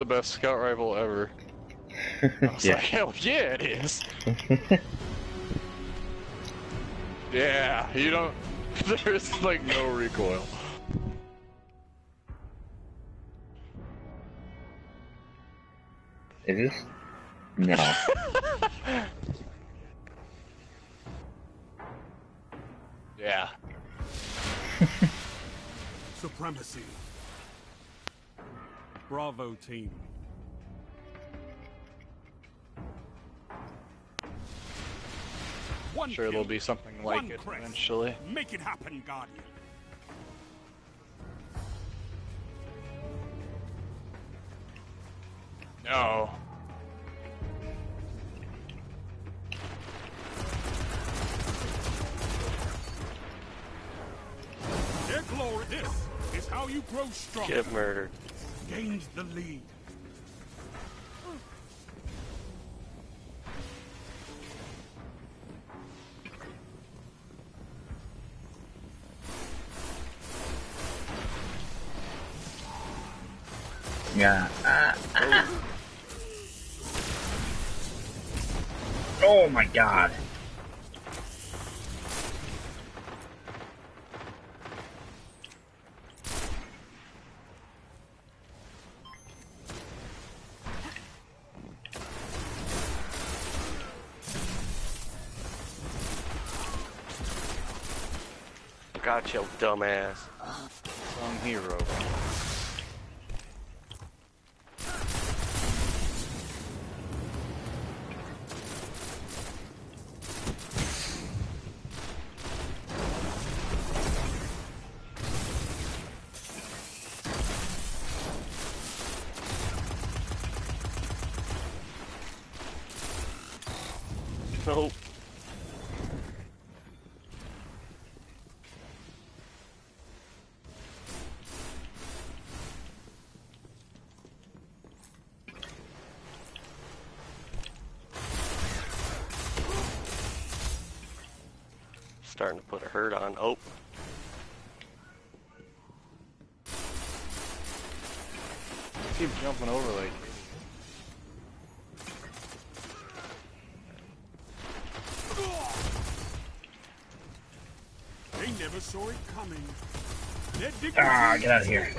the best scout rifle ever. I was Yeah. like, hell yeah, it is. yeah, you don't. There's like no recoil. Is this? No. Yeah. Supremacy. Bravo team. One Sure, there'll be something like one it crest. eventually. Make it happen, Guardian. No. Their glory. This is how you grow strong. Get murdered. Gains the lead. Yeah. Ah, ah. Oh my god. Got you, dumbass. Some hero. Starting to put a hurt on. Oh, Keep jumping over like. They never saw it coming. Ah, get out of here.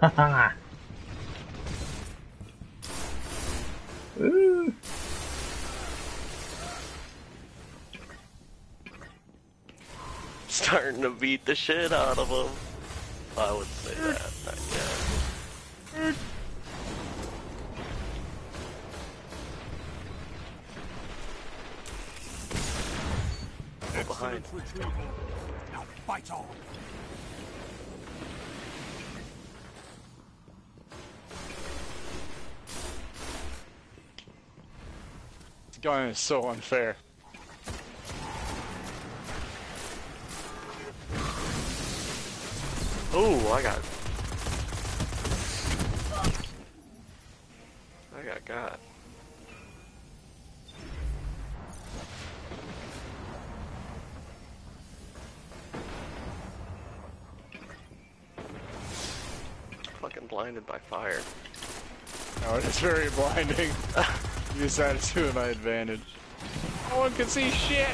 Haha. starting to beat the shit out of him. I would say that. Yet. Go behind. Now fight on. This is so unfair. Ooh, I got. I got got. Fucking blinded by fire. No, it's very blinding. Use that to my advantage. No one can see shit.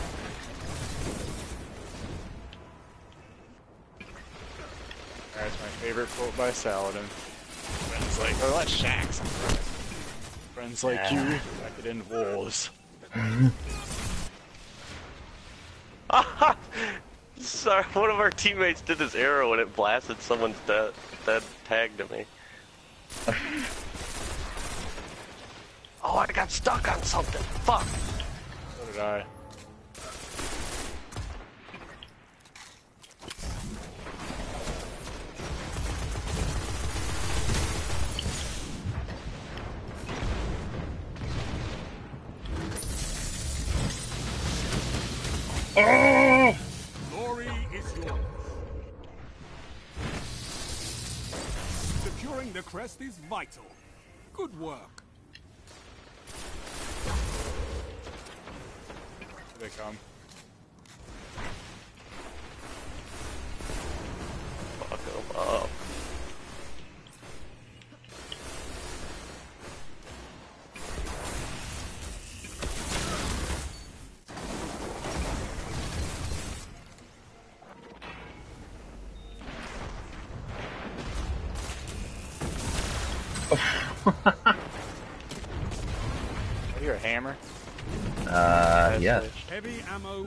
Favorite quote by Saladin. Friends like, or that's Shaxx. Friends like you Yeah. that could end wars. Sorry, one of our teammates did his arrow and it blasted someone's dead, dead tag to me. oh, I got stuck on something. Fuck. So did I. Oh! Glory is yours. Securing the crest is vital. Good work. Here they come.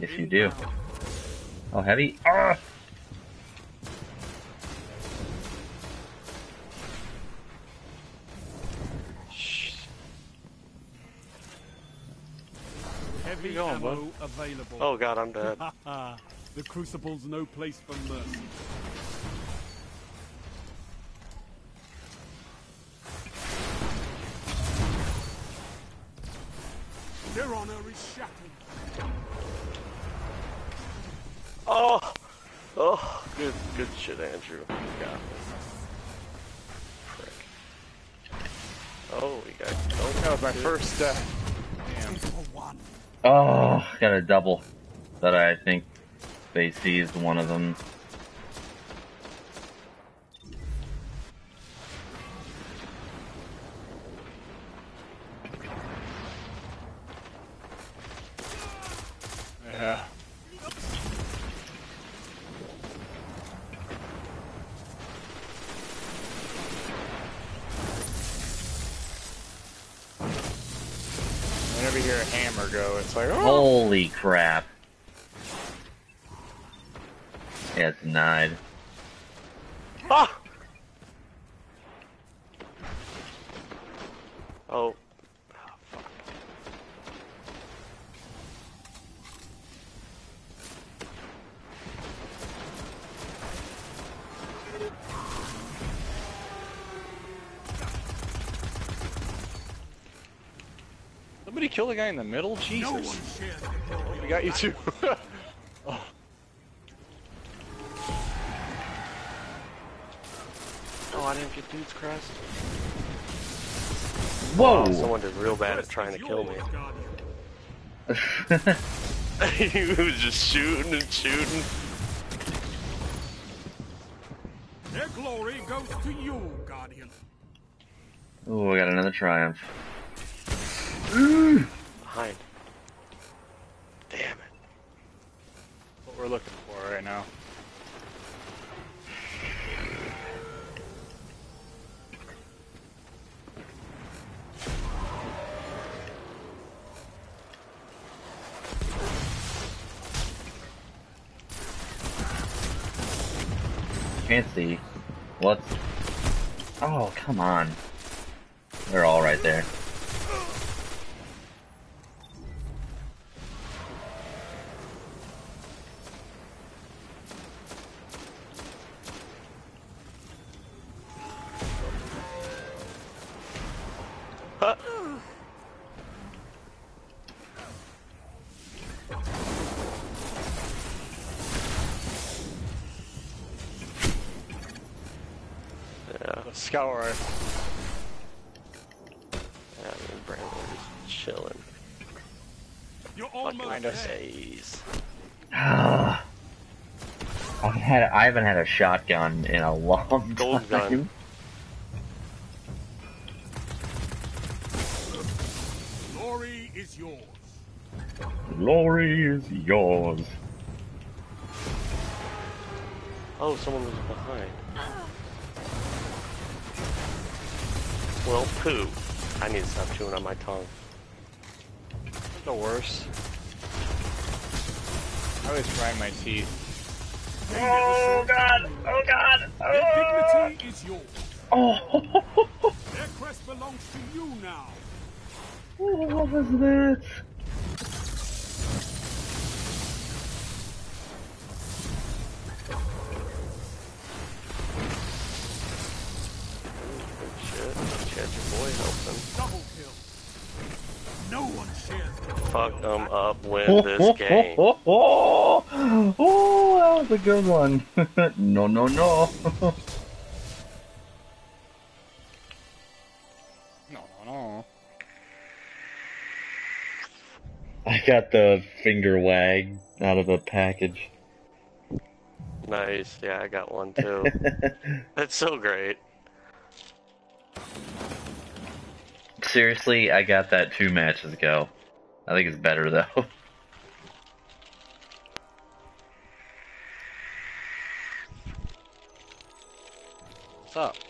If you do. Oh, heavy. Ah! Heavy going, ammo available. Oh god, I'm dead. the crucible's no place for mercy. Shit, Andrew. You got this. Prick. Oh, we got. Oh, That was my first death. Damn. One. Oh, got a double. That I think they seized one of them. It's like, oh! Holy crap. Yeah, it's denied. Ah! Oh. Ah, fuck. Somebody kill the guy in the middle? Jesus. one shares we got you too. Oh. oh, I didn't get dude's crest. Whoa! Oh, someone did real bad at trying to kill me. yours, Guardian. he was just shooting and shooting. Their glory goes to you, Guardian. oh, I got another triumph. Yeah, The scout rifle. yeah, me and Brandon are just chilling. You're Fucking almost Kinda days. I haven't had I haven't had a shotgun in a long Gold gun. time. Glory is yours. Glory is yours. Oh, someone was behind. Oh. Well, poo. I need to stop chewing on my tongue. The worst. I always grind my teeth. Oh god! Oh god! Their dignity oh. is yours. Oh! Their crest belongs to you now. Oh, what was that? Good. Chad, your boy helped them. Double kill. No one shares Fuck them that. up, win this oh, oh, game. Oh, oh, oh, oh, that was a good one. no, no, no. No, no, no. I got the finger wag out of a package. Nice. Yeah, I got one too. That's so great. Seriously, I got that two matches ago. I think it's better though. What's up?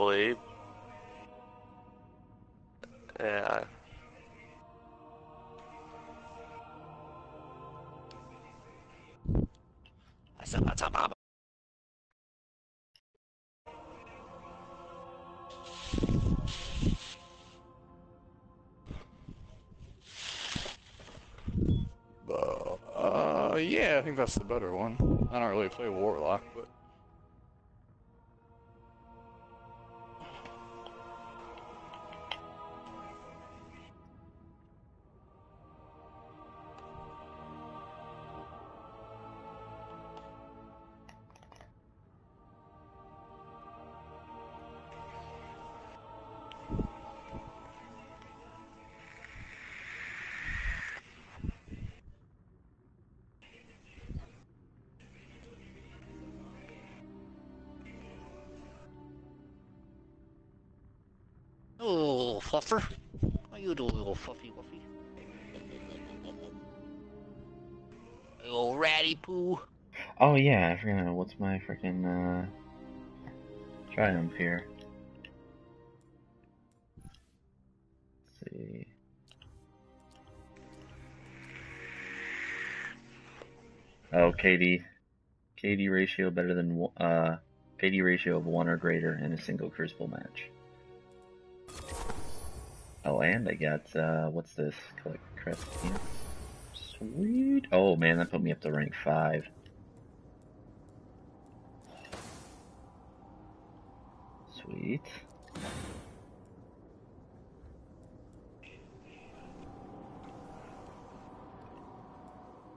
Probably. Yeah. Uh, yeah, I think that's the better one. I don't really play Warlock, but fluffer. How you doing, little fluffy wuffy? Little ratty poo. Oh yeah, I forgot. What's my freaking uh, triumph here? Let's see. Oh, KD. KD ratio better than uh, KD ratio of one or greater in a single Crucible match. Oh, and I got uh, what's this? Collect crest. Sweet. Oh man, that put me up to rank five. Sweet.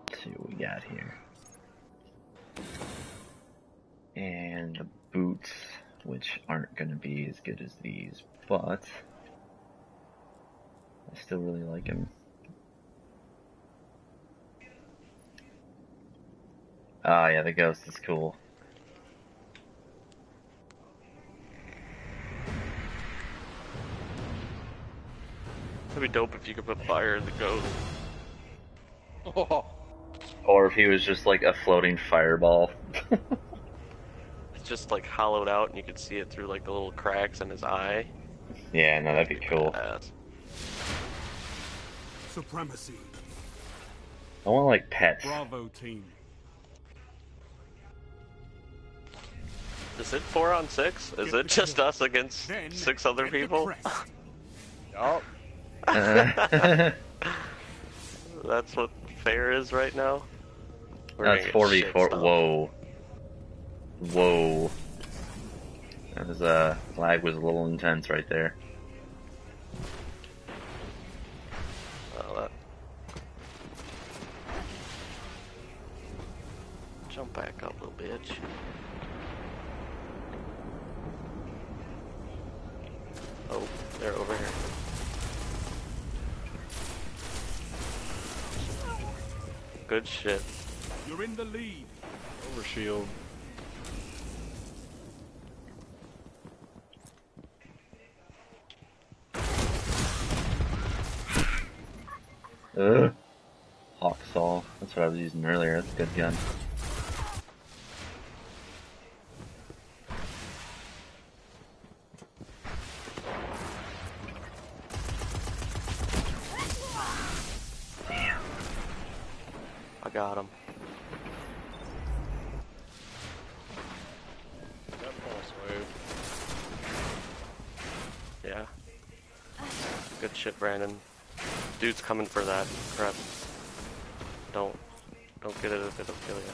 Let's see what we got here. And the boots, which aren't going to be as good as these, but I still really like him. Ah, yeah, the ghost is cool. It'd be dope if you could put fire in the ghost. oh, Or if he was just like a floating fireball. It's just like hollowed out and you could see it through like the little cracks in his eye. yeah, no, that'd be cool. Badass. Supremacy. I want like pets. Bravo team. Is it four on six? Is Get it just us against Then six other people? crest. yup. Uh, That's what fair is right now? We're That's gonna 4v4. Whoa. Whoa. That was, uh, lag was a little intense right there. Back up, little bitch. Oh, they're over here. Good shit. You're in the lead. Overshield. Ugh. Hawk Saw. That's what I was using earlier. That's a good gun. Coming for that crap. Don't, don't get it if it'll kill you.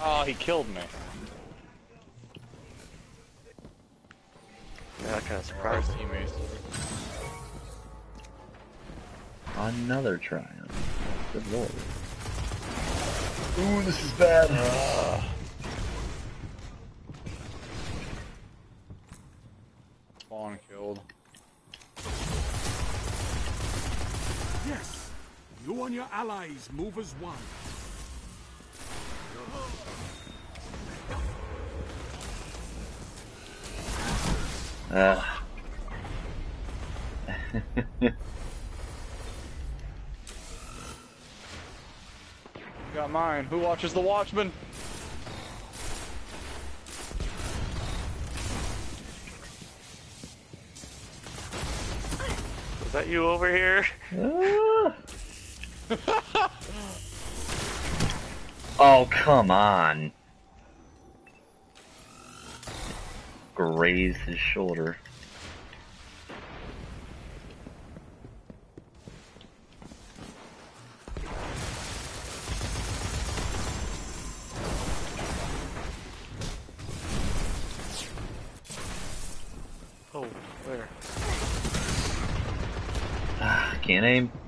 Oh, he killed me. Yeah, that kind of surprised me. teammates. Another triumph. Good lord. Ooh, this is bad. Spawn killed. Yes. You and your allies move as one. Ah. Ugh. Got mine. Who watches the Watchmen? You over here? Oh, come on. Grazed his shoulder. Ah,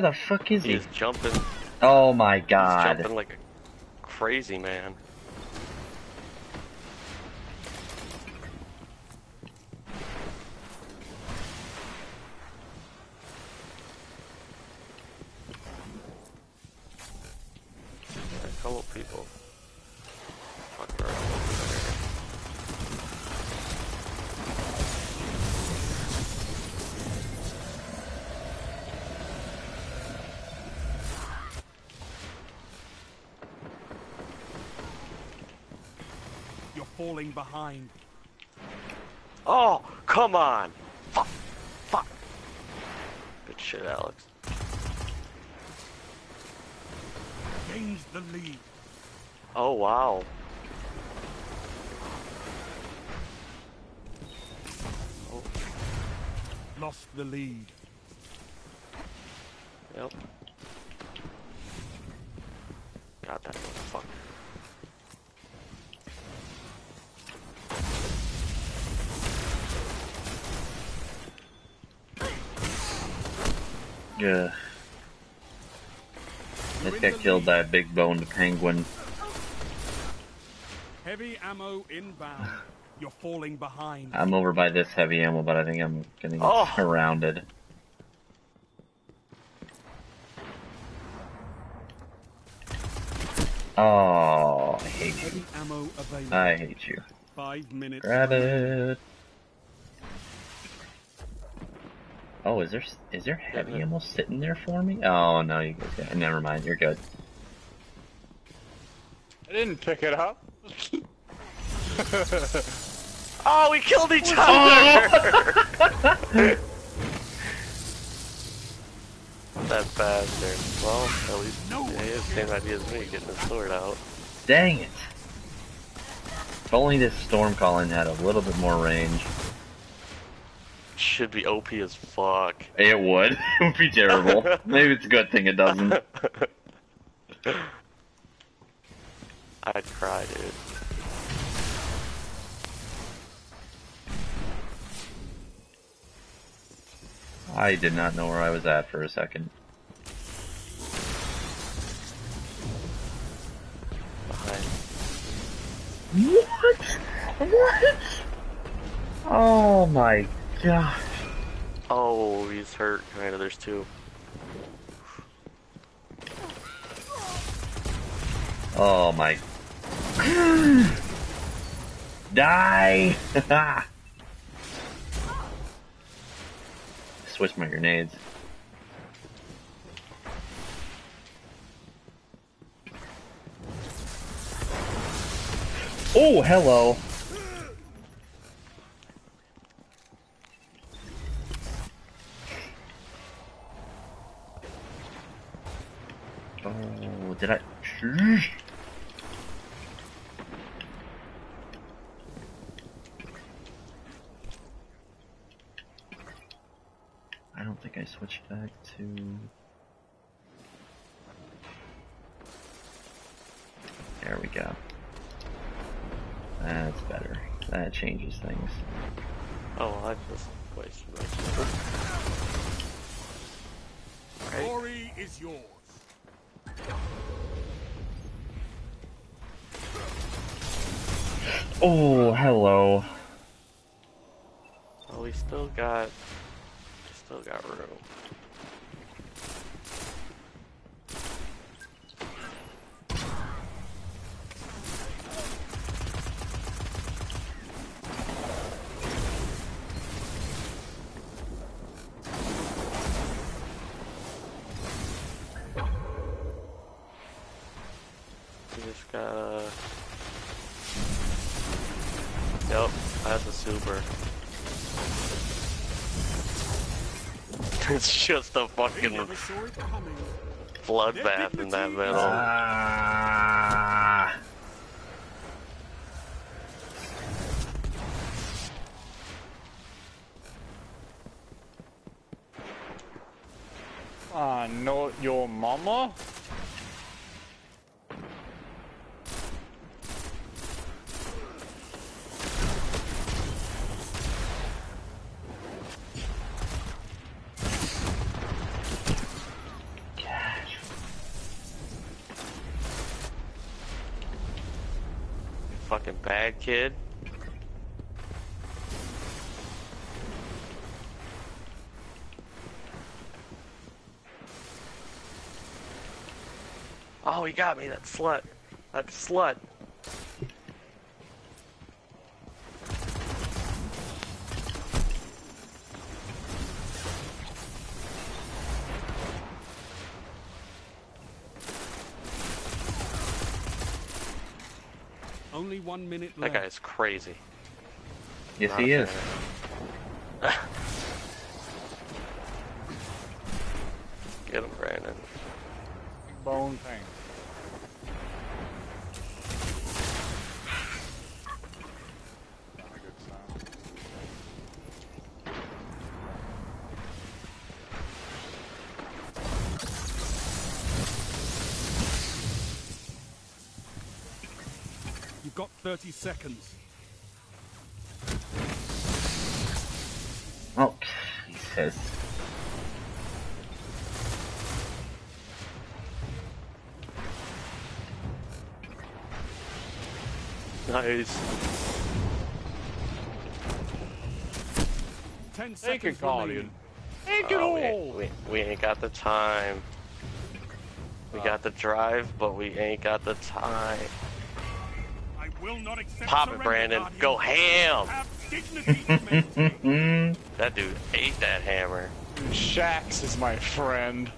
Where the fuck is he? He's jumping. Oh my god. He's jumping like a crazy man. Falling behind. Oh, come on! Fuck! Fuck! Good shit, Alex. Gains the lead. Oh, wow. Oh, Lost the lead. yep. Got that Yeah. This got killed by a big boned penguin. Heavy ammo inbound. You're falling behind. I'm over by this heavy ammo, but I think I'm gonna get Oh. surrounded. Oh, I hate you. Heavy ammo available. I hate you. Five minutes. Grab it. Oh, is there is there heavy ammo sitting there for me? Oh no, you guys got. Never mind, you're good. I didn't pick it up. Oh, we killed each oh! other! that bastard. Well, at least No yeah, he has the same idea as me, getting his sword out. Dang it! If only this storm calling had a little bit more range. Should be OP as fuck. It would. it would be terrible. Maybe it's a good thing it doesn't. I'd cry, dude. I did not know where I was at for a second. Behind. What? What? Oh my gosh. Oh, he's hurt. Kinda, there's two. Oh my. Die! Switch my grenades. Oh, hello. Oh, did I? Sheesh. I don't think I switched back to. There we go. That's better. That changes things. Oh, I just wasted my Right? Glory is yours. Oh, hello. Well, we still got, we still got room. We just gotta. Yep, that's a super. It's just a fucking never saw bloodbath in that middle. Ah. Ah, not your mama? Fucking bad kid. Oh, he got me, that slut. That slut. Only one minute That left. guy's crazy. Yes, Not he is. fan. Get him, Brandon. Bone thing. Not a good sound. You've got 30 seconds. Oh, Jesus. Nice. 10 Take seconds it, Guardian. remaining. Take it uh, all! we, we ain't got the time. We uh. got the drive, but we ain't got the time. Pop it, Brandon. Go ham. Have dignity to maintain. That dude ate that hammer. Shaxx is my friend.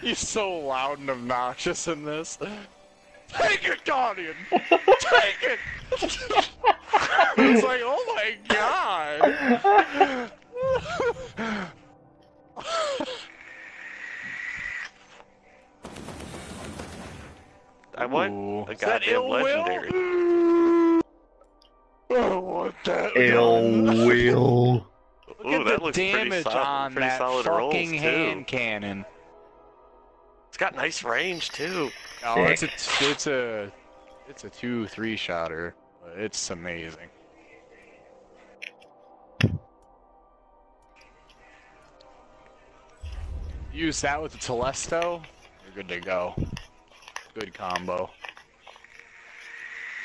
He's so loud and obnoxious in this. Take it, Guardian! Take it! it's like, oh my god! I want Ooh. a goddamn ill will? legendary. I want. Ill will. Look Ooh, at that the looks pretty damage solid- on pretty that solid fucking rolls, too. hand cannon. It's got nice range too. Oh, it's a, it's a, it's a two, three shotter. It's amazing. Use that with the Telesto, you're good to go. Good combo.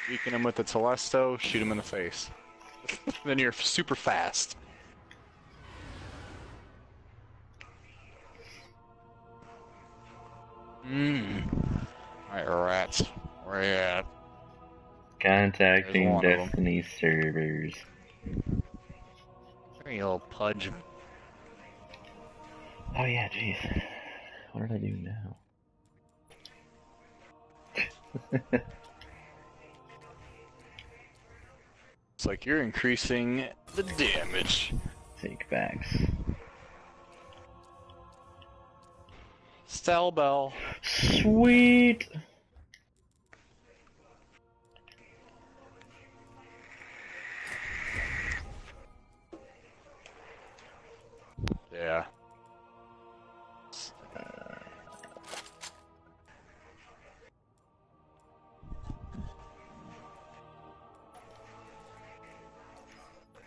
Weaken him with the Telesto, shoot him in the face. then you're super fast. Mmm. Alright, rats. Where you at? Contacting There's one of 'em. Destiny servers. There you old pudge. Oh yeah, jeez. What did I do now? It's like you're increasing the damage. Take backs. Cell bell. Sweet. Yeah.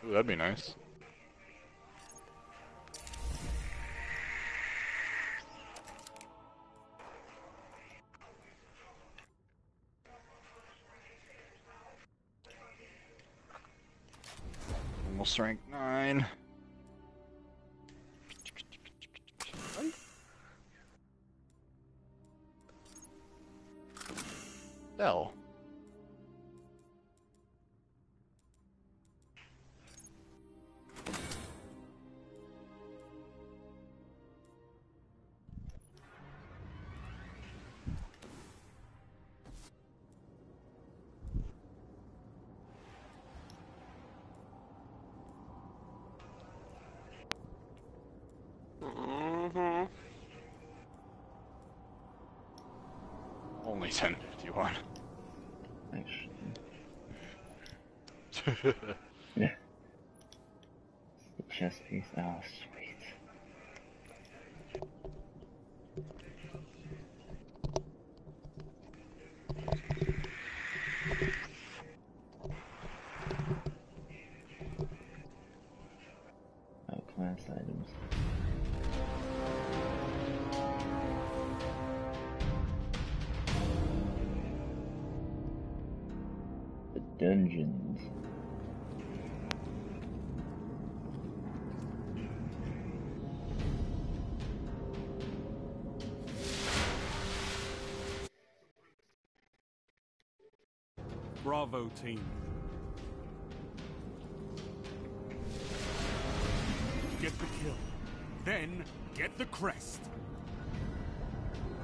Ooh, that'd be nice. Almost rank 9. Dell. Mm-hmm. Only 1051. Actually. Yeah. The chest piece. Oh. Bravo team. Get the kill. Then get the crest.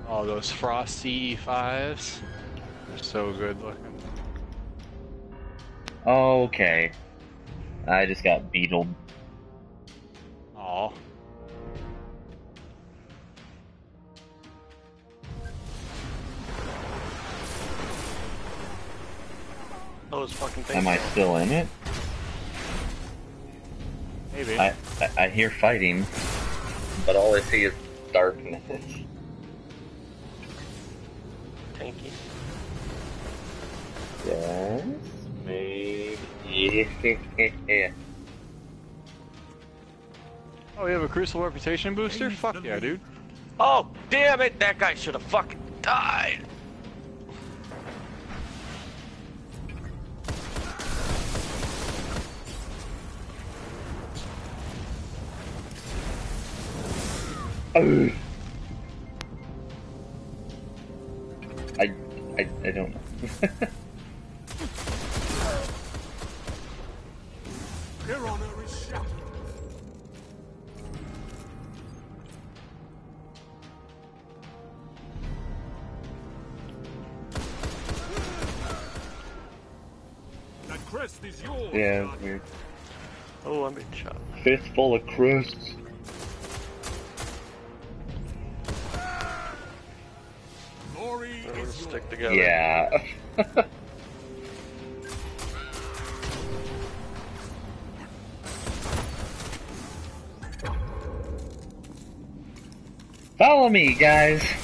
All those frosty fives. They're so good looking. Okay. I just got beetled. Still in it? Maybe. I, I I hear fighting, but all I see is darkness. tanky? Yes, maybe. Oh, you have a Crucible Reputation booster? He's Fuck yeah, dude. Oh, damn it! That guy should have fucking I, I, I don't know. Their honor is shattered. That crest is yours. yeah, weird. Oh, I'm being shot. Fist full of crests. Follow me, guys.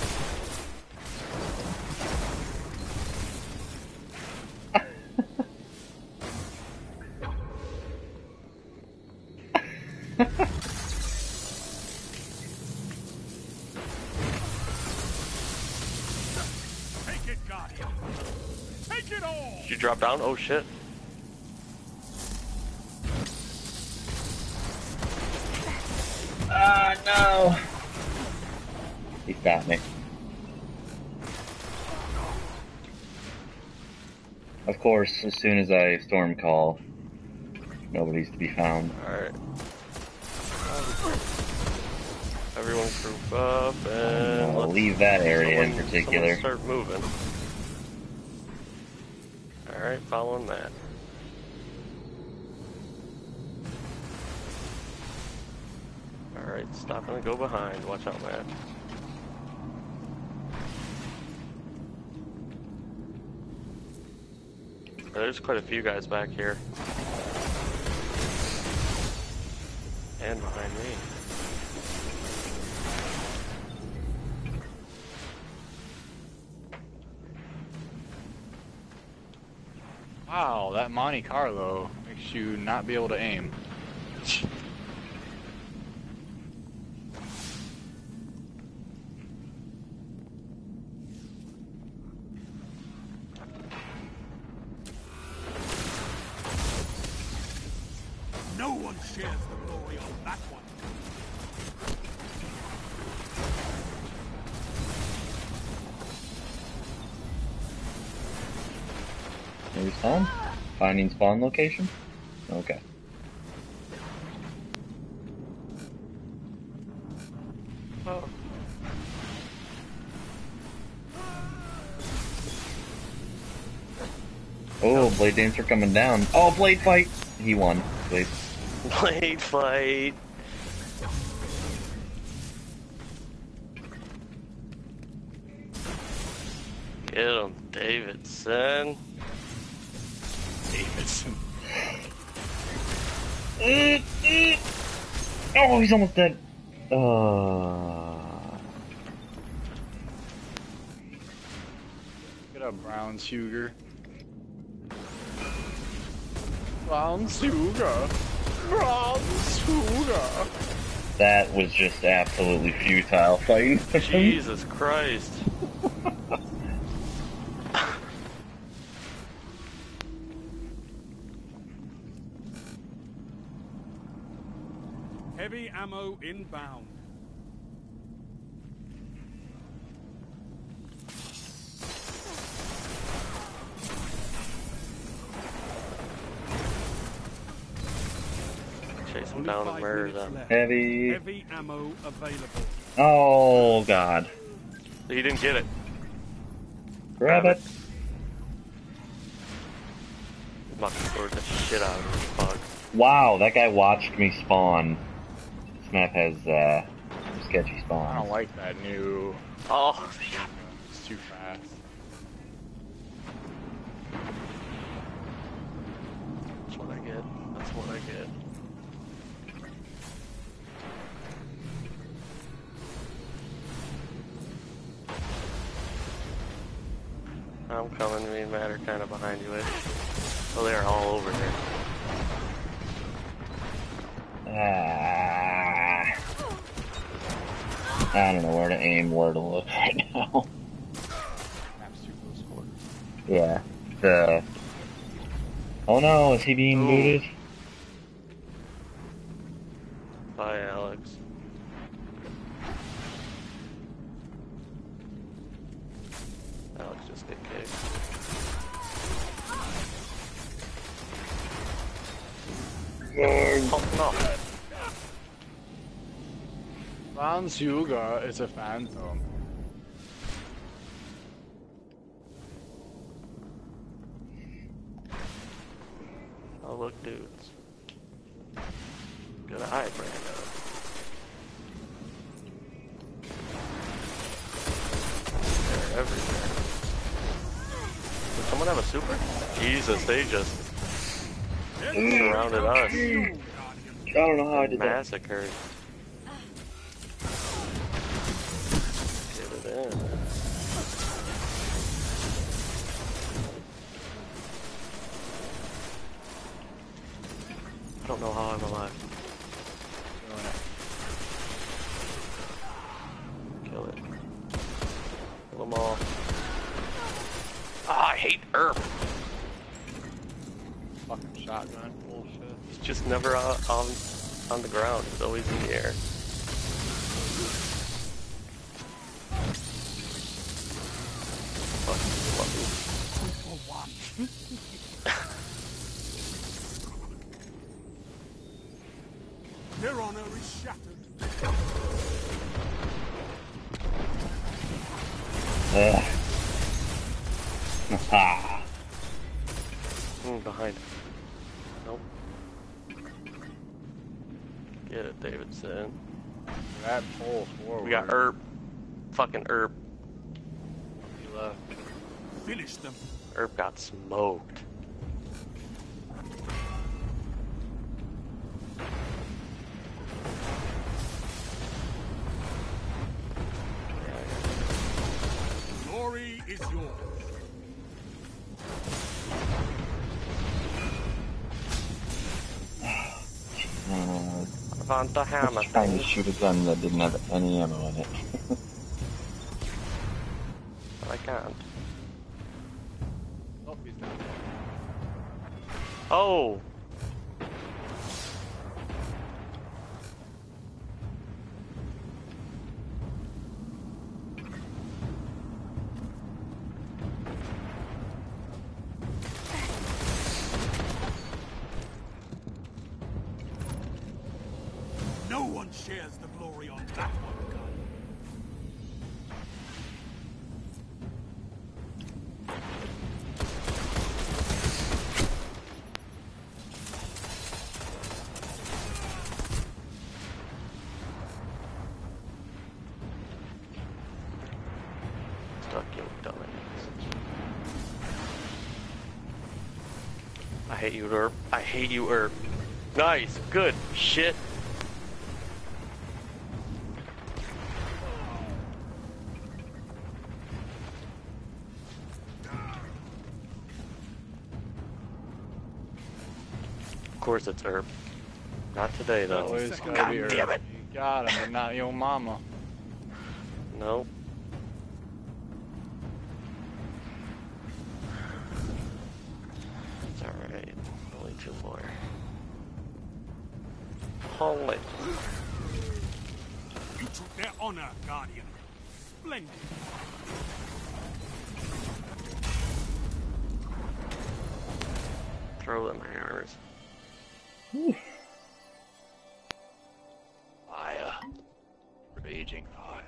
Oh shit. Ah, no. He stopped me. Of course, as soon as I storm call, nobody's to be found. Alright. Everyone group up and I'll leave that area in particular. start moving following that. Alright, stop and go behind. Watch out, man. There's quite a few guys back here. And behind me. Monte Carlo makes you not be able to aim. No one shares the glory on that one. Maybe spawn? Finding spawn location? Okay. Oh. Oh, Blade Dancer coming down. Oh, Blade fight! He won. Blade. Blade fight. Get him, Davidson. Davidson. Oh, he's almost dead. Uh, Get up, Brown Sugar. Brown Sugar. Brown Sugar. that was just absolutely futile fighting. Jesus Christ. Heavy inbound. Chase him down and murder minutes them. Heavy. Heavy ammo available. Oh, God. He didn't get it. Grab Grab it. Mucking sword the shit out of this bug. Wow, that guy watched me spawn. This map has, uh, sketchy I don't like that new. Oh, it's too fast. That's what I get. That's what I get. I'm coming, me and Matt are kind of behind you. eh? Oh, they're all over here. Ah. I don't know where to aim, where to look right now. Map's too close. Yeah. The. Oh no, is he being Ooh. booted? Brown Sugar is a phantom. Oh, look, dudes. Good eye, Brando. They're everywhere. Does someone have a super? Jesus, they just surrounded us. I don't know how I did that. Massacred. Forward. We got Erp. Fucking Erp. He. Finish them. Erp got smoked. Want the I hammer was trying to shoot a gun that didn't have any ammo in it. I can't. Oh, hate you, Erp. I hate you, Erp. Nice, good, shit. Of course it's Erp. Not today, though. Always God gonna be damn it. You got him, but not your mama. No. Raging fire.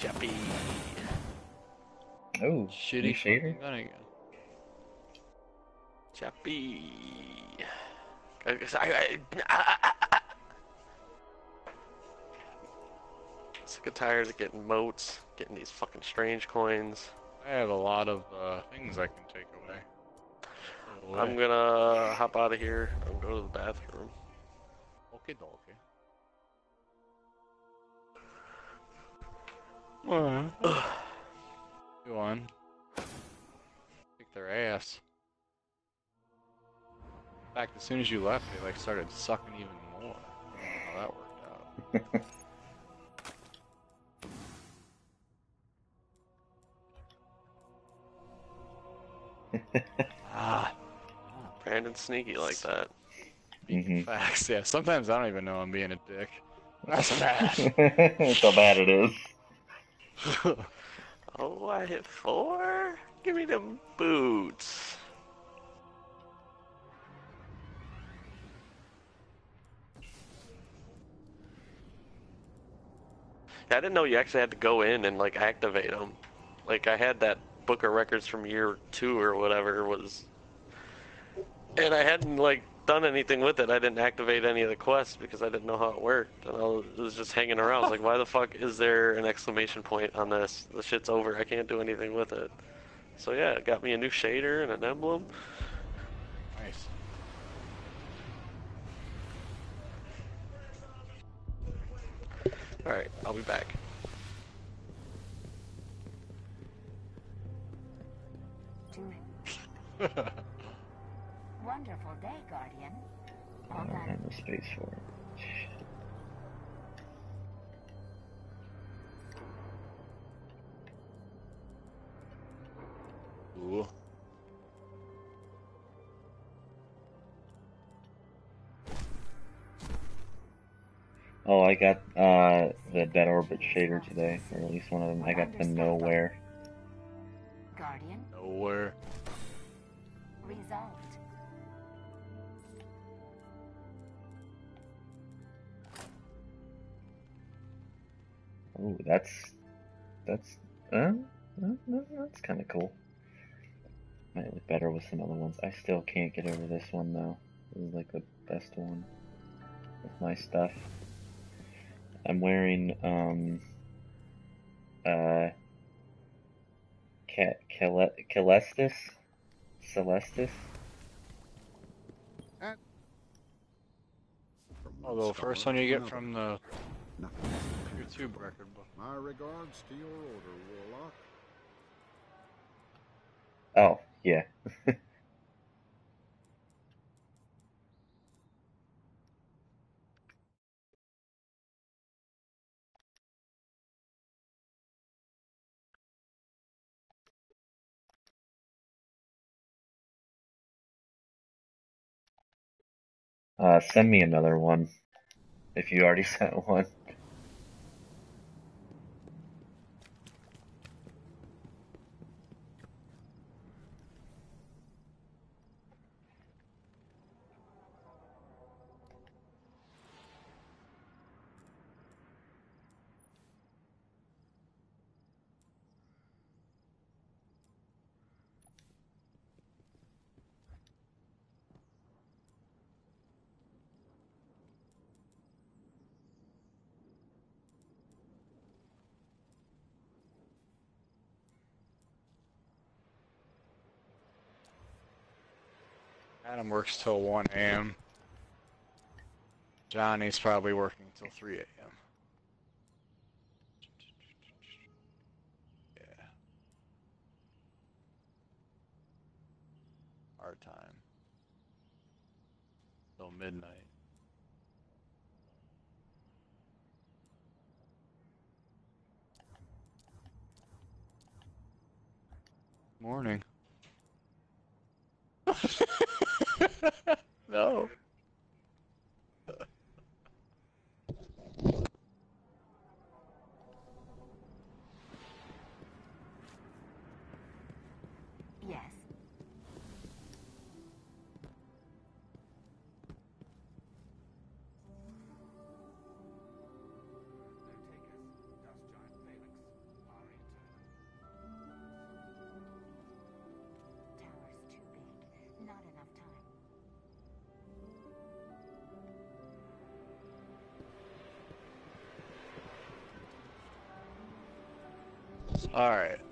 Chappy. Oh, Shitty new shader? fucking gun again. Chappy. I, I, I, Sick and tired of getting motes, getting these fucking strange coins. I have a lot of uh, things I can take away. Away. I'm gonna hop out of here and go to the bathroom. Okay, dokie. Alright. Go on. Kick their ass. In fact, as soon as you left, they like started sucking even more. I don't know how that worked out. Ah, Brandon's sneaky like that. Mm-hmm. facts. Yeah, sometimes I don't even know I'm being a dick. That's bad. That's how bad it is. Oh, I hit four? Give me them boots. I didn't know you actually had to go in and like activate them. Like I had that book of records from year two or whatever was, and I hadn't like done anything with it. I didn't activate any of the quests because I didn't know how it worked, and I was, just hanging around. I was like, why the fuck is there an exclamation point on this? The shit's over. I can't do anything with it. So yeah, it got me a new shader and an emblem. nice. All right, I'll be back. Wonderful day, Guardian. I don't have the space for it. Ooh. Oh, I got uh, the Dead Orbit shader today, or at least one of them. I got the Nowhere. That's that's uh, uh, uh, that's kind of cool. Might look better with some other ones. I still can't get over this one though. This is like the best one with my stuff. I'm wearing um uh Ca- Cale- Calestis Celestis Although install first one you get from the Nothing. YouTube record book. My regards to your order, Warlock. Oh, yeah. Uh, send me another one. If you already sent one. Adam works till 1 a.m. Johnny's probably working till 3 a.m. Yeah. Our time. Till midnight. Morning. no. Alright. Uh,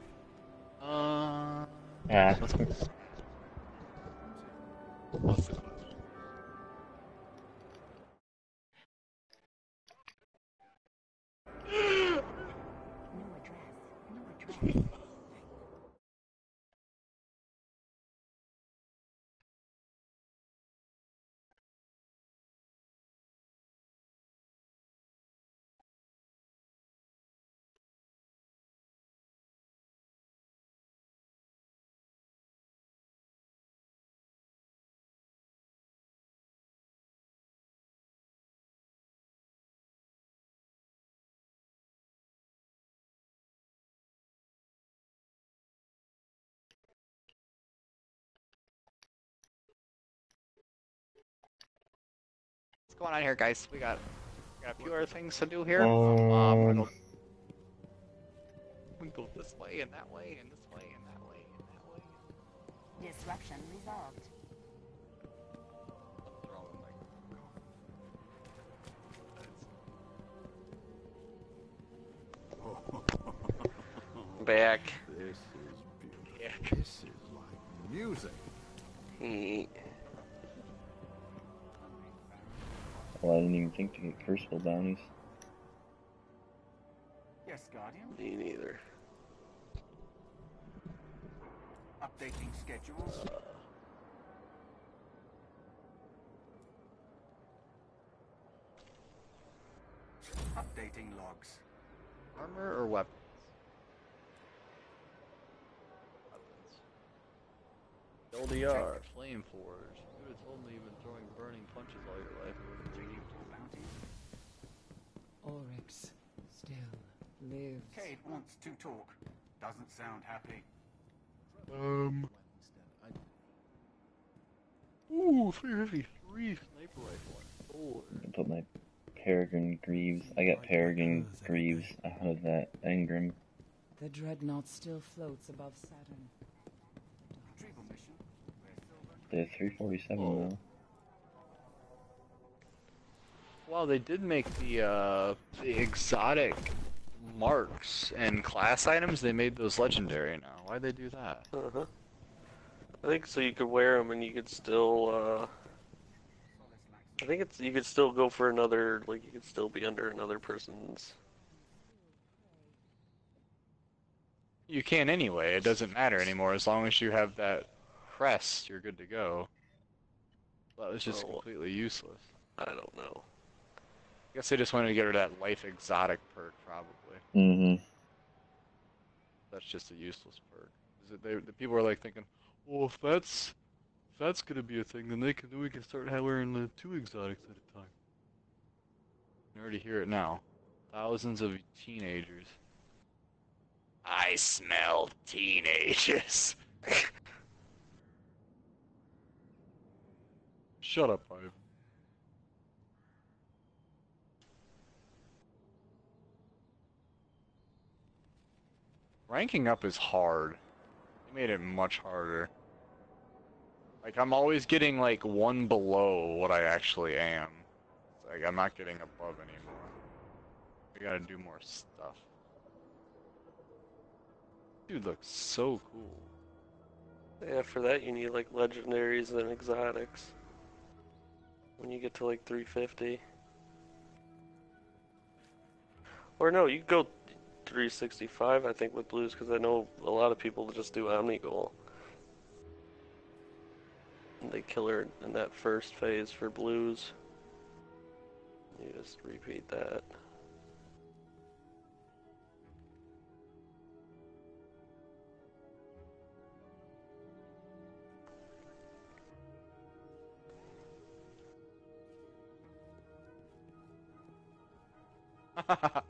going on here, guys? We got, we got a few other things to do here. Um, we're um, go, we go this way and that way and this way and that way and that way. Disruption resolved. Back. This is beautiful. This is like music. Well, I didn't even think to get Crucible bounties. Yes, Guardian. Me neither. Updating schedules. Uh, Updating logs. Armor or weapons? Weapons. LDR. Flame Forge. You would have told me you've been throwing burning punches all your life. I would have believed you. Bounties. Oryx still lives. Cayde wants to talk. Doesn't sound happy. Um. Ooh, 353 sniper rifle. Oh, I put my Peregrine Greaves. I got Peregrine Greaves out of that Engram. The dreadnought still floats above Saturn. Retrieval mission. Where Silver The 347 Whoa. though. Well, they did make the uh, the exotic marks and class items. They made those legendary now. Why'd they do that? Uh-huh. I think so you could wear them and you could still uh, I think it's you could still go for another like you could still be under another person's. You can anyway. It doesn't matter anymore as long as you have that crest. You're good to go. That was just Oh. completely useless. I don't know. I guess they just wanted to get rid of that life exotic perk, probably. Mm-hmm. That's just a useless perk. Is it they, the people are like thinking, well, if that's if that's gonna be a thing, then they can then we can start wearing the two exotics at a time. You already hear it now. Thousands of teenagers. I smell teenagers. Shut up, Ivan. Ranking up is hard. They made it much harder. Like, I'm always getting, like, one below what I actually am. It's like, I'm not getting above anymore. We gotta do more stuff. Dude looks so cool. Yeah, for that you need like legendaries and exotics. When you get to like 350. Or no, you go 365 I think with blues because I know a lot of people just do Omnigul. They kill her in that first phase for blues. You just repeat that.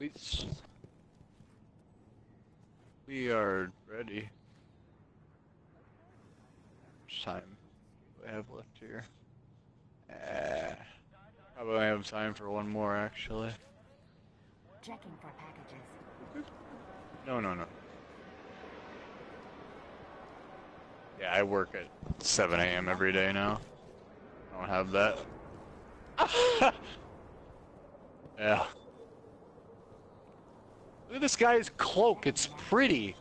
Please. We are ready. Much time do I have left here? Uh, probably have time for one more, actually. Checking for packages. No, no, no. Yeah, I work at 7 a.m. every day now. I don't have that. yeah. Look at this guy's cloak. It's pretty.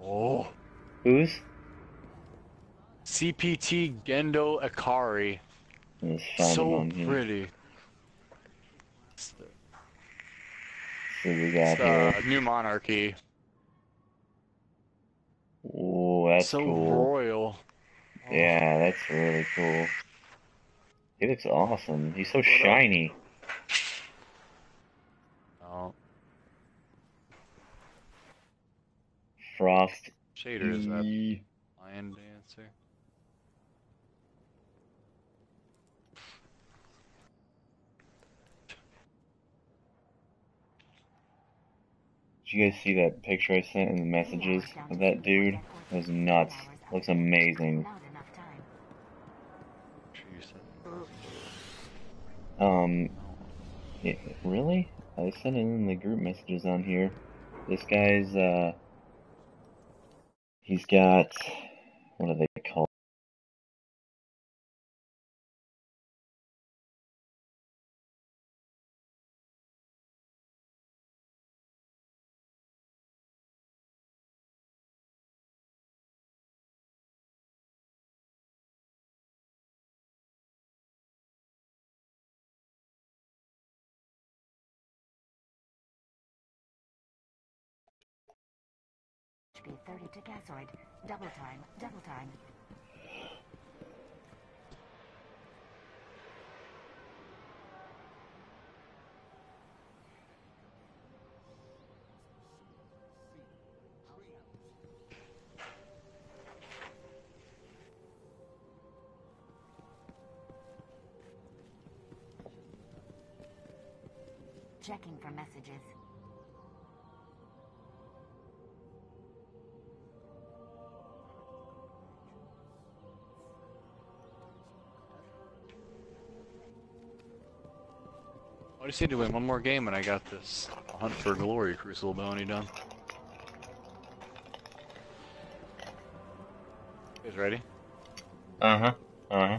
Oh. Who's? CPT Gendo Akari. Let's find him So pretty. It's the, See what we it's got here. the new monarchy. Ooh, that's so cool. royal. Yeah, that's really cool. He looks awesome. He's so shiny. Oh, Frost. Shader is that lion dancer. Did you guys see that picture I sent in the messages of that dude? It was nuts. Looks amazing. Not enough time. Sure you said- Um, yeah, really? I sent it in the group messages on here. This guy's, uh, he's got, what do they call 30 to gasoid. Double time, double time. Checking for messages. I just need to win one more game and I got this Hunt for Glory Crucible bounty done. You guys ready? Uh huh.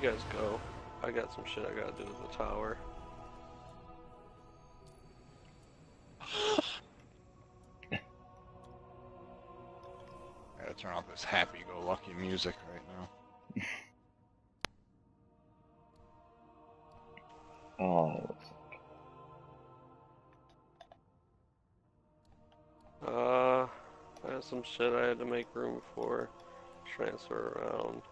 You guys go. I got some shit I gotta do with the tower. I gotta turn off this happy-go-lucky music right now. Oh, it looks like Uh, I had some shit I had to make room for. Transfer around.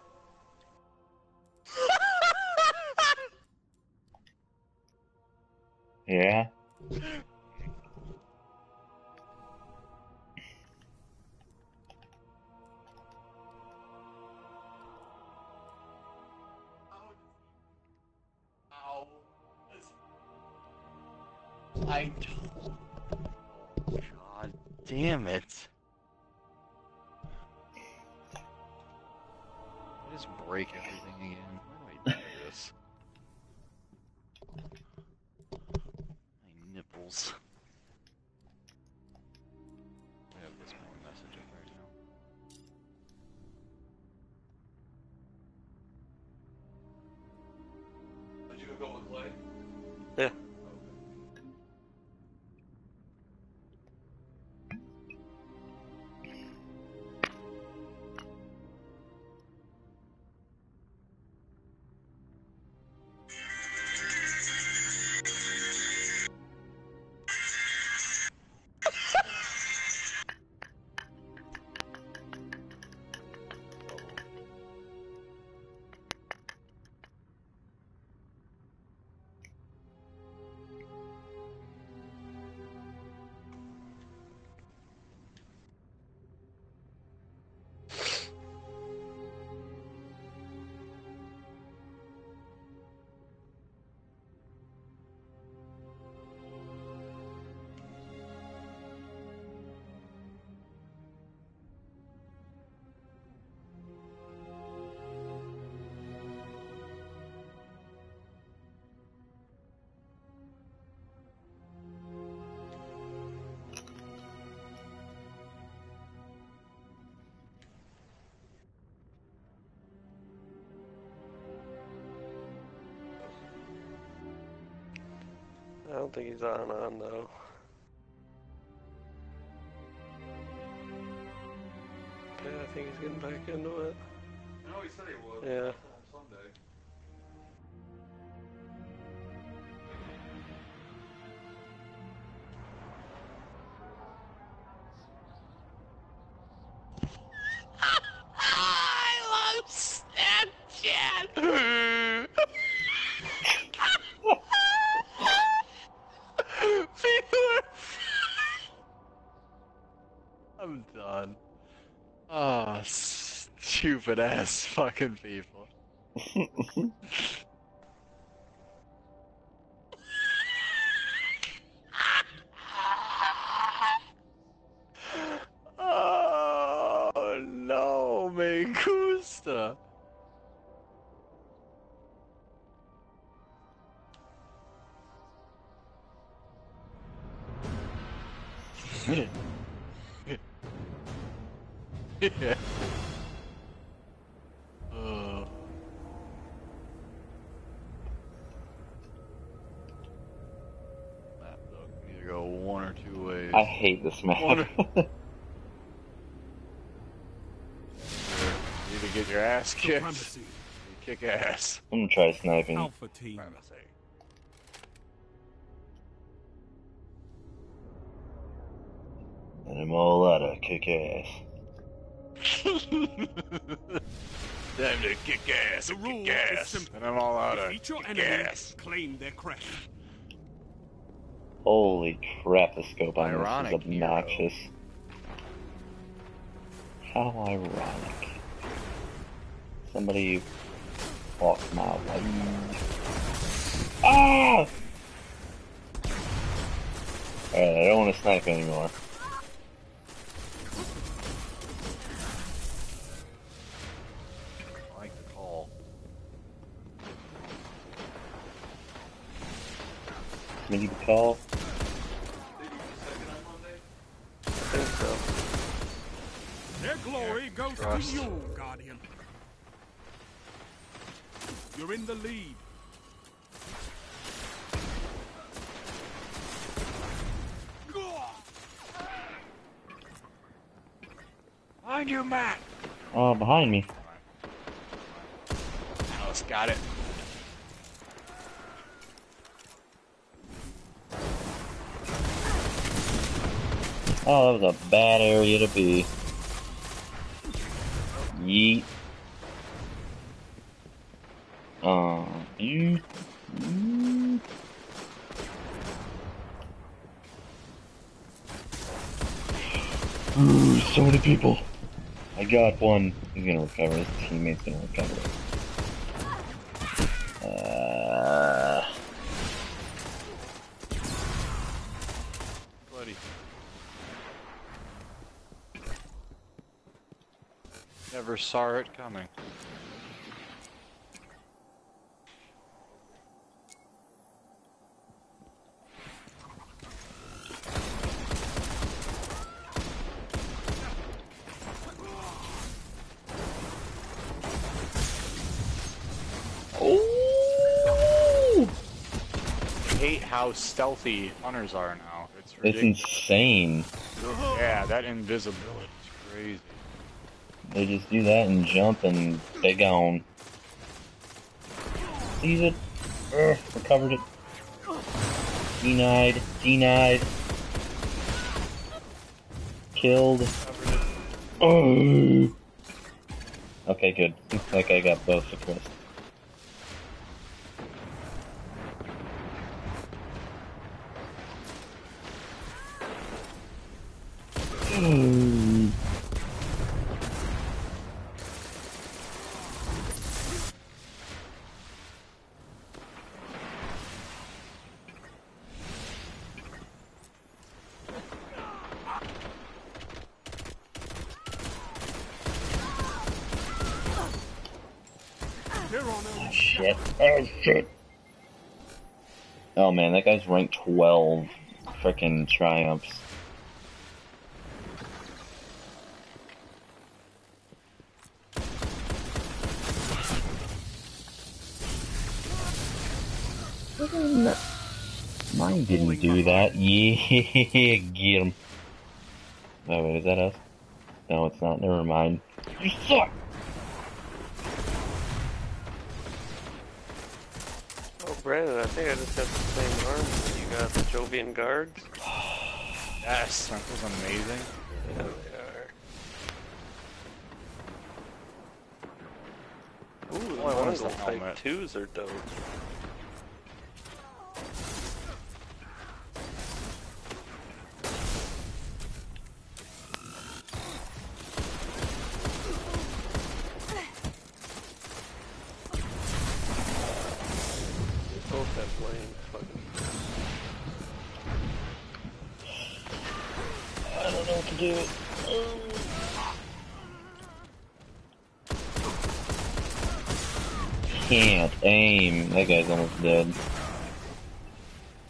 I don't think he's on on though. Yeah, I think he's getting back into it. No, he said he would. Yeah. Stupid ass fucking people. oh no, me gusta. yeah. hate this map. Wonder- You either get your ass kicked, or Supremacy. you kick ass. I'm gonna try sniping. Alpha team. And I'm all out of kick ass. Time to kick ass The kick ass. And I'm all out of kick enemy, ass. claim their crest. Holy crap, the scope on Ironic this is obnoxious. How ironic. Somebody walk my way. Ah! Alright, I don't want to snipe anymore. I like the call. Somebody call? I think so. Their glory goes trust. you, Guardian. You're in the lead. Behind you, Matt. Oh, uh, behind me. Oh, Alice got it. Oh, that was a bad area to be. Yeet. Uh, you. you- Ooh, so many people. I got one. He's gonna recover. His teammate's gonna recover. Never saw it coming. oh! I hate how stealthy hunters are now. It's It's insane. Yeah, that invisibility. They just do that and jump and they gone. Seize it. Ugh, recovered it. Denied. Denied. Killed. Oh. Okay, good. Looks like I got both requests. They're on early Shit. Oh shit. Oh man, that 12 frickin' triumphs. Mine didn't do that. Yeah, get him. Oh wait, is that us? No, it's not. Never mind. You suck! Think I just got the same arms that you got the Jovian guards. Yes, that was amazing. Yeah, they are. Ooh, the All I want is Mongol type helmet. twos are dope. That guy's almost dead.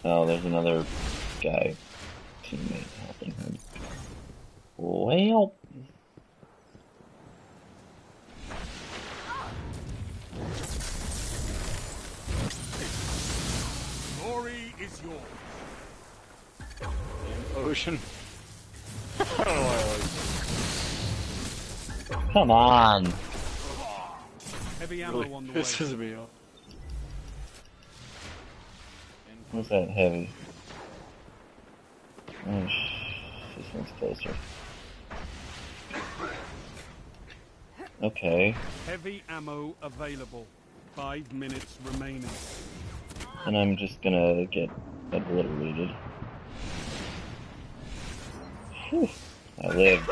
Oh, there's another guy, teammate helping him. Well, Glory is yours. In Ocean. I don't know why I like come on. Heavy ammo really on the way. pisses me off. What's that heavy? Oh, this one's closer. Okay. Heavy ammo available. Five minutes remaining. And I'm just gonna get obliterated. Whew. I lived.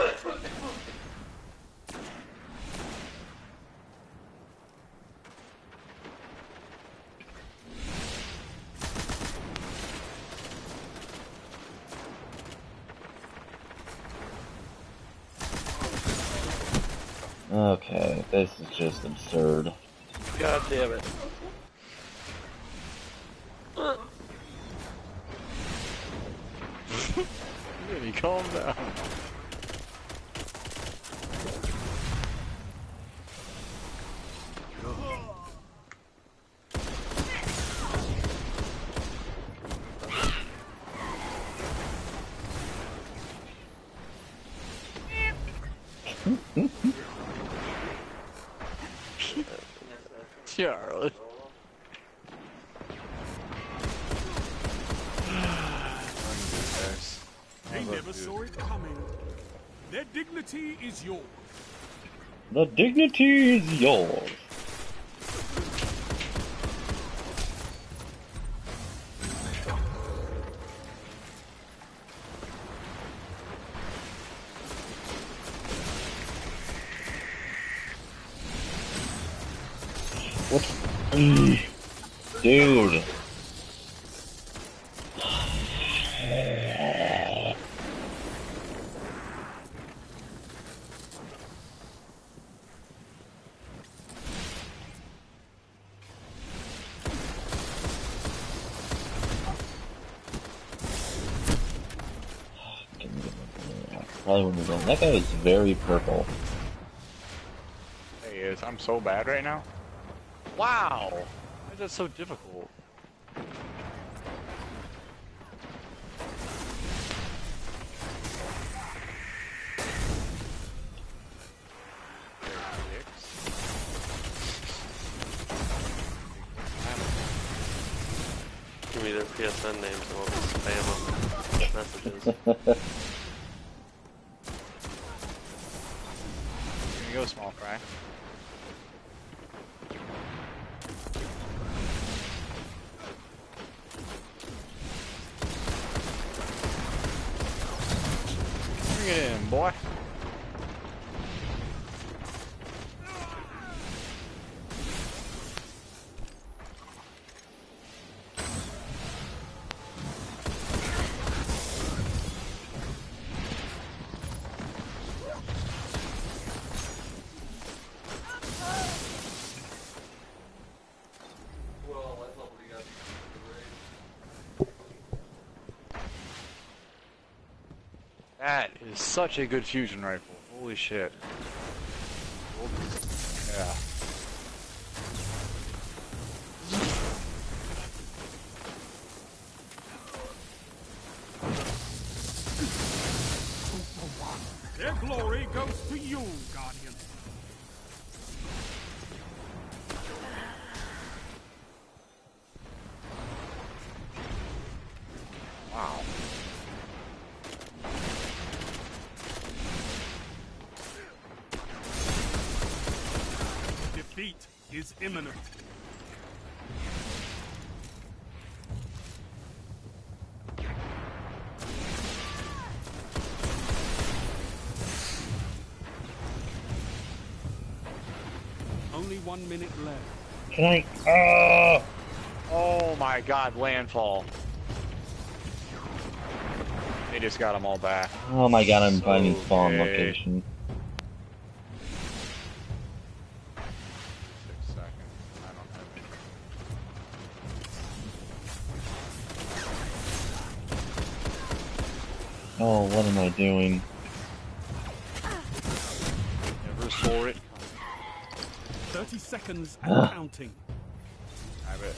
Okay, this is just absurd. God damn it. Really calm down. Charlie. They never saw it coming. Their dignity is yours. The dignity is yours. That guy is very purple. He is. I'm so bad right now. Wow. Why is that so difficult? Such a good fusion rifle. Holy shit. One minute left. Can I? Oh! Oh my god, landfall. They just got them all back. Oh my god, I'm finding So spawn gay. location. Six seconds. I don't have any. Oh, what am I doing? Never saw it. 30 seconds and counting. I bet.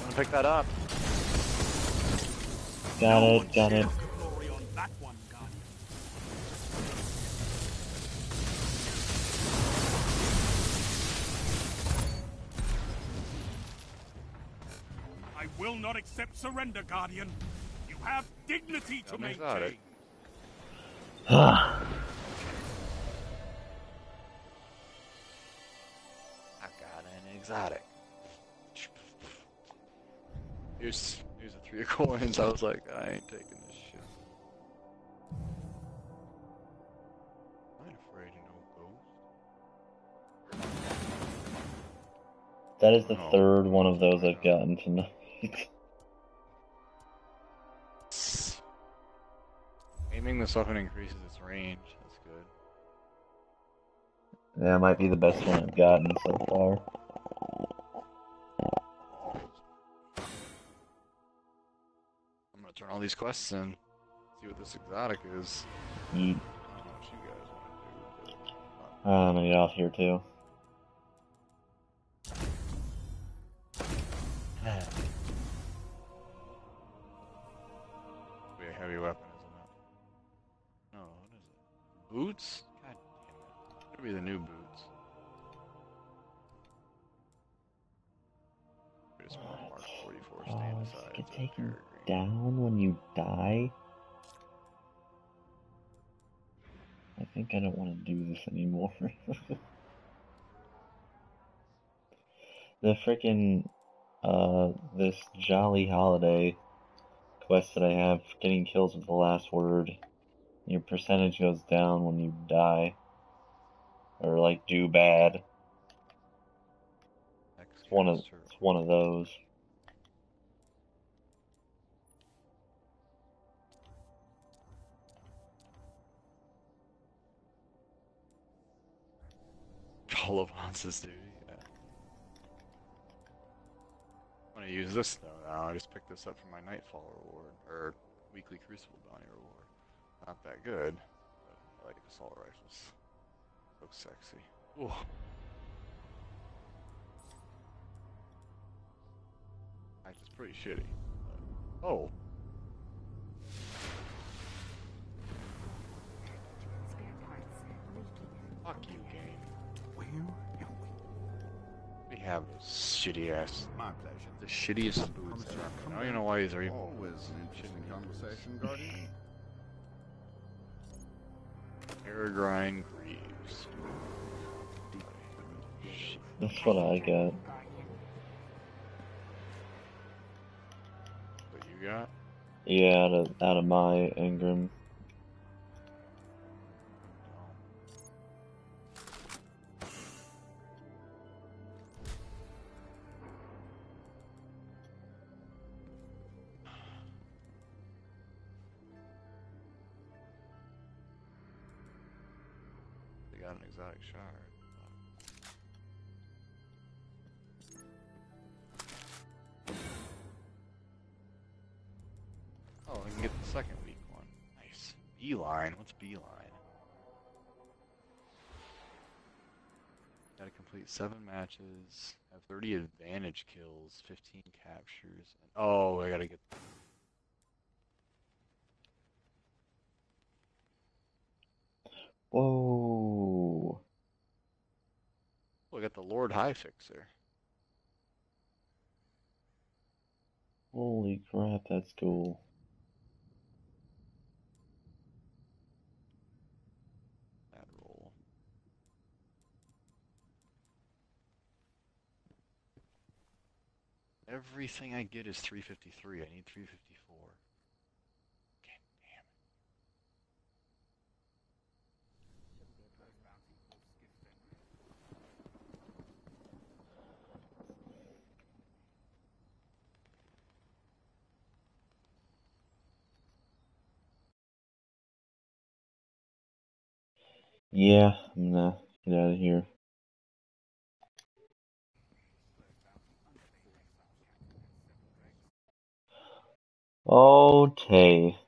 Wanna pick that up? Got it, one got it. Guardian. You have dignity to An exotic. maintain. I got an exotic. Here's here's a three of coins. I was like, I ain't taking this shit. I ain't afraid of no ghost. That is the Oh. third one of those I've gotten tonight. Aiming this weapon increases its range. That's good. that might be the best one I've gotten so far. I'm gonna turn all these quests in. See what this exotic is. Yeet. I don't know what you guys want to do. I'm gonna get off here too. be a heavy weapon, Boots? God damn it. Should be the new boots. We just want Mark 44 stand Oh, aside. just get taken down when you die? I think I don't want to do this anymore. the freaking, uh, this Jolly Holiday quest that I have, getting kills with the last word, your percentage goes down when you die. Or, like, do bad. It's one of, it's one of those. All of duty. Yeah. I'm gonna use this though now. I just picked this up for my Nightfall reward, or weekly Crucible bounty reward. Not that good, but I like assault rifles. So sexy. Ooh. Like, It's pretty shitty. But... Oh, Spare parts leaking. fuck you, game. Where am We have those shitty ass, My pleasure. the shittiest boots. I don't even know why these are even. Always an interesting conversation, Guardian. Peregrine Greaves. That's what I got. What you got? Yeah, out of, out of my engram. Seven matches, have 30 advantage kills, 15 captures. And, oh, I gotta get. Whoa. Oh, I got the Lord High Fixer. Holy crap, that's cool. That roll. Everything I get is 353. I need 354. God damn it. Yeah, I'm gonna get out of here. Okay.